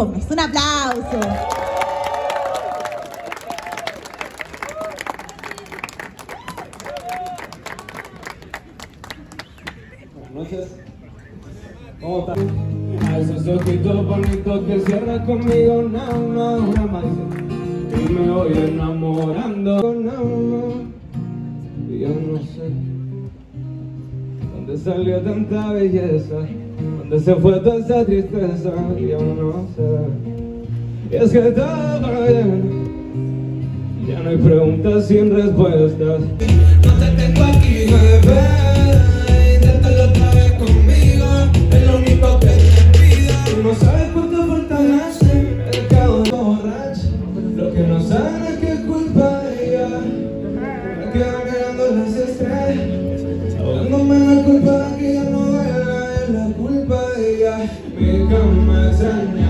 Gómez. Un aplauso. Buenas noches. ¿Cómo están? A esos ojitos bonitos que cierran conmigo, no, más. Y me voy enamorando, no, no. Yo no sé dónde salió tanta belleza, dónde se fue toda esa tristeza, y yo no sé. Y es que todo va bien. Ya no hay preguntas sin respuestas. مكمة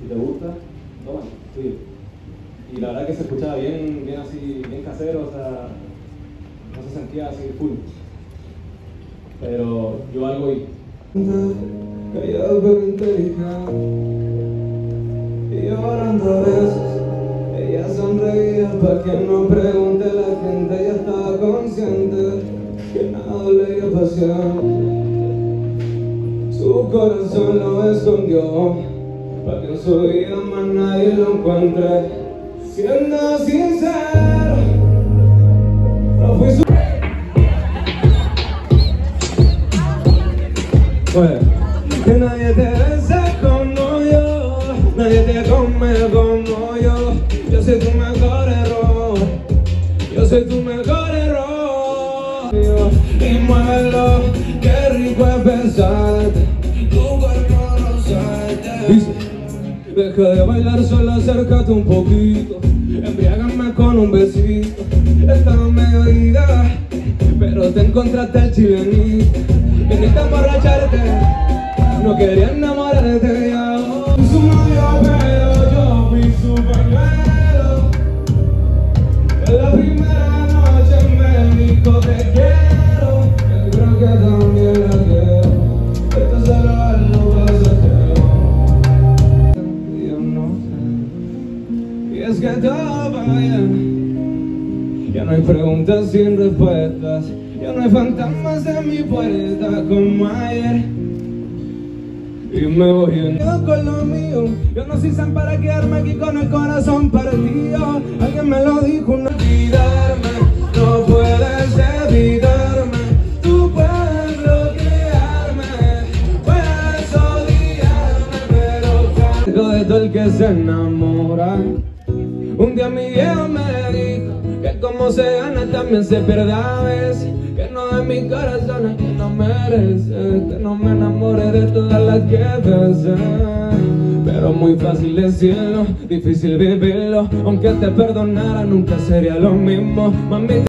Si te gusta, toma. Sí. Y la verdad que se escuchaba bien, bien así, bien casero, o sea, no se sentía así full. Pero yo algo y Callado pero inteligente Y llorando a veces Ella sonreía para que no pregunte la gente Ella estaba consciente Que nada le dio pasión Su corazón lo escondió Para que en su vida más nadie lo encuentre Siendo sincero No fui su Oye, que nadie te besa como yo, nadie te come como yo. Yo soy tu mejor error, yo soy tu mejor error. Y muévelo, qué rico es besarte, tu cuerpo rozarte. Deja de bailar solo, acércate un poquito. Embriágame con un besito. Estaba medio pero te encontraste el chilenito. Viniste a emborracharte, no quería enamorarte ya. Que bien. Ya no hay preguntas sin respuestas. Ya no hay fantasmas en mi puerta como ayer. Y me voy en yo con lo mío. Yo no soy san para quedarme aquí con el corazón partido. Alguien me lo dijo, no olvidarme. No puedes evitarme. Tú puedes bloquearme. Puedes odiarme, pero cargo de todo el que se enamora. Un día mi viejo me dijo que como se gana también se pierde a veces. Que no de mi corazón es que no merece, que no me enamore de todas las que besé. Pero muy fácil decirlo, difícil vivirlo. Aunque te perdonara nunca sería lo mismo.